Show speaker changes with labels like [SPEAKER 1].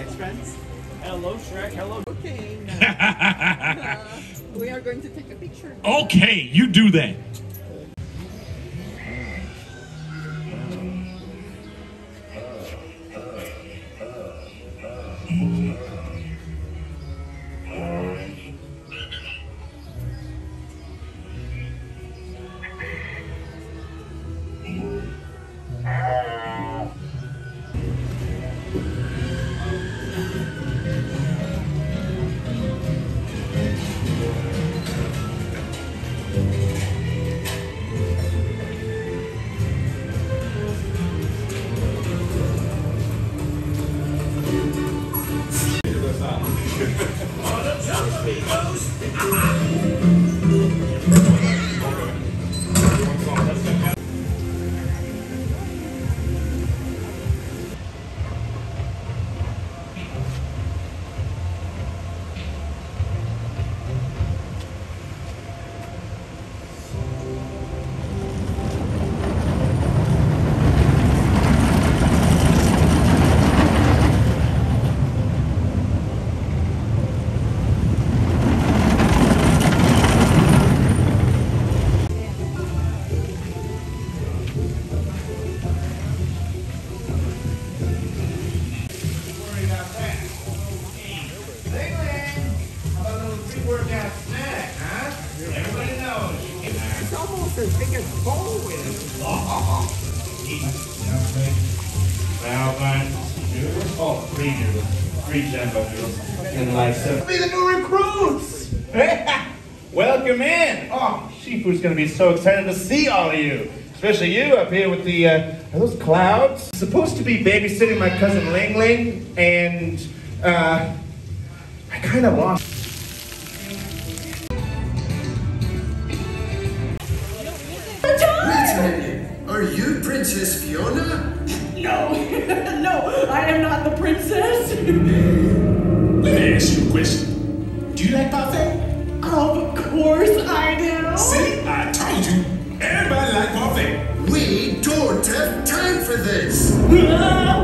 [SPEAKER 1] next friends. Hello, Shrek. Hello,
[SPEAKER 2] King.
[SPEAKER 3] uh,
[SPEAKER 2] we are going to take a picture.
[SPEAKER 3] Okay, you do that. All the jump goes.
[SPEAKER 4] As big as Bowen. Well, man, oh, three new, three jumbo and like so. Be the new recruits. Welcome in. Oh, Shifu's gonna be so excited to see all of you, especially you up here with the. Uh, are those clouds? Supposed to be babysitting my cousin Ling Ling, and uh, I kind of lost.
[SPEAKER 5] Princess Fiona?
[SPEAKER 2] No, no, I am not the princess. Let me
[SPEAKER 6] ask you a question.
[SPEAKER 3] Do
[SPEAKER 6] you like parfait?
[SPEAKER 2] Of course I do. See,
[SPEAKER 6] I told you.
[SPEAKER 3] Everybody
[SPEAKER 6] likes
[SPEAKER 3] parfait.
[SPEAKER 5] We don't have time for this.
[SPEAKER 7] Ah!